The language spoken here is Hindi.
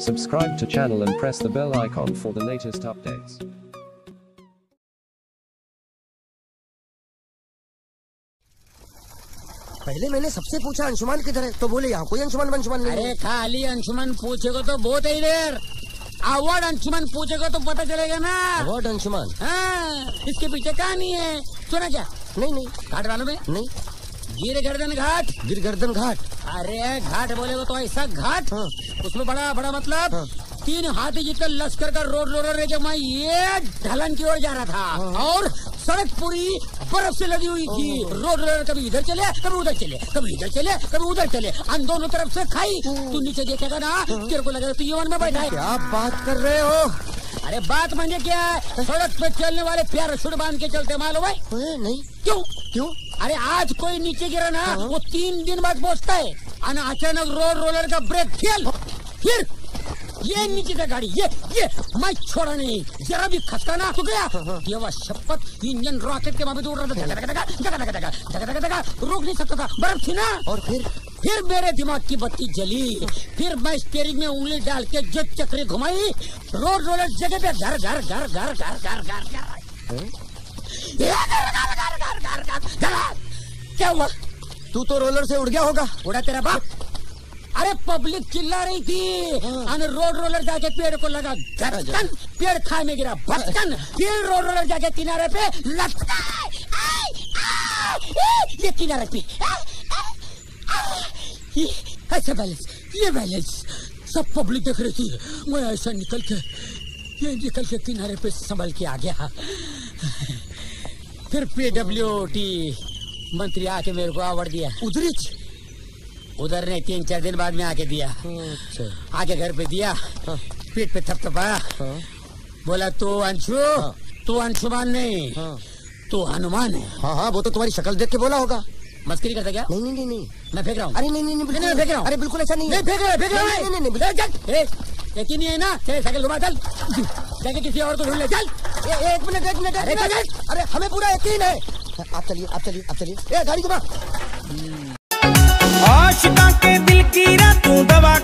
Subscribe to channel and press the bell icon for the latest updates. पहले मैंने सबसे पूछा अंशुमान किधर है तो बोले यहाँ कोई अंशुमान अंशुमान नहीं अरे है। खाली अंशुमान पूछेगा तो बहुत ही देर। अवार्ड अंशुमन पूछेगा तो पता चलेगा ना। अवार्ड अंशुमान? हाँ इसके पीछे कहानी है। सुना क्या? नहीं नहीं। काट वालों में? नहीं। गिर गर्दन घाट। गिर गर्दन घाट? अरे घाट बोले वो तो ऐसा घाट? हाँ। उसमें बड़ा बड़ा मतलब हाँ। तीन हाथी जितना लश्कर का रोड रोलर लेके मैं ये ढलन की ओर जा रहा था हाँ। और सड़क पूरी बर्फ़ से लगी हुई थी। रोड रोलर कभी इधर चले कभी उधर चले कभी इधर चले कभी उधर चले। अन दोनों तरफ़ से खाई। तू नीचे देखेगा ना तेरे को लगेगा तू यवन में बैठा है। क्या बात कर रहे हो? अरे बात मानिए क्या है? सड़क पे चलने वाले प्यार शुड बाँध के चलते मालूम है नहीं। क्यों? क्यों? अरे आज कोई नीचे गिरा ना वो तीन दिन बाद पहुँचता है। और अचानक रोड रोलर का ब्रेक फेल। फिर ये नीचे का गाड़ी ये ये मैं छोड़ा नहीं। जरा भी खसका ना तो गया। ये वह शपथ इंजन रॉकेट के बाबू उड़ रहा था। धका धका धका धका धका धका धका धका रोक नहीं सकता था। बर्फ़ थी ना। और फिर? फिर मेरे दिमाग की बत्ती जली। फिर मैं स्टेरिंग में उंगली डाल के जो चक्री घुमाई। रोड रोलर जगह पे घर घर घर घर घर घर घर घर। क्या हुआ? तू तो रोलर से उड़ गया होगा। उड़ा तेरा बाप। अरे पब्लिक चिल्ला रही थी। और रोड रोलर जाके पेड़ को लगा। गटकन पेड़ खाए में गिरा। भटकन फिर रोड रोलर जाके किनारे पे लटका ये किनारे पे। ऐसा बैलेंस? ये बैलेंस। सब पब्लिक देख रही थी। मैं ऐसा निकल के ये निकल के किनारे पे संभल के आ गया। फिर पीडब्ल्यू टी मंत्री आके मेरे को अवार्ड दिया। उधरी उधर ने तीन चार दिन बाद में आके दिया। अच्छा। आके घर पे दिया पीठ पे थपथपाया। हाँ, बोला तू अंशु तू अंशुमान नहीं हाँ। तू हनुमान है। हाँ हाँ वो तो तुम्हारी शक्ल देख के बोला होगा। मस्करी करता क्या? नहीं नहीं नहीं मैं फेंक रहा हूँ। अरे नहीं नहीं नहीं फेंक रहा हूँ। अरे बिल्कुल ऐसा नहीं नहीं फेंक रहा है, फेंक रहा है। नहीं, नहीं, नहीं, ए, चल ए, यकीन नहीं है ना चल साइकिल घुमा चल। जाके किसी और को ढूंढ ले चल। ए, एक मिनट एक मिनट एक अरे, मिनट। अरे हमें पूरा यकीन है। आप चलिए आप चलिए आप चलिए। गाड़ी घुमा। आशिका के दिल की रा तू दवा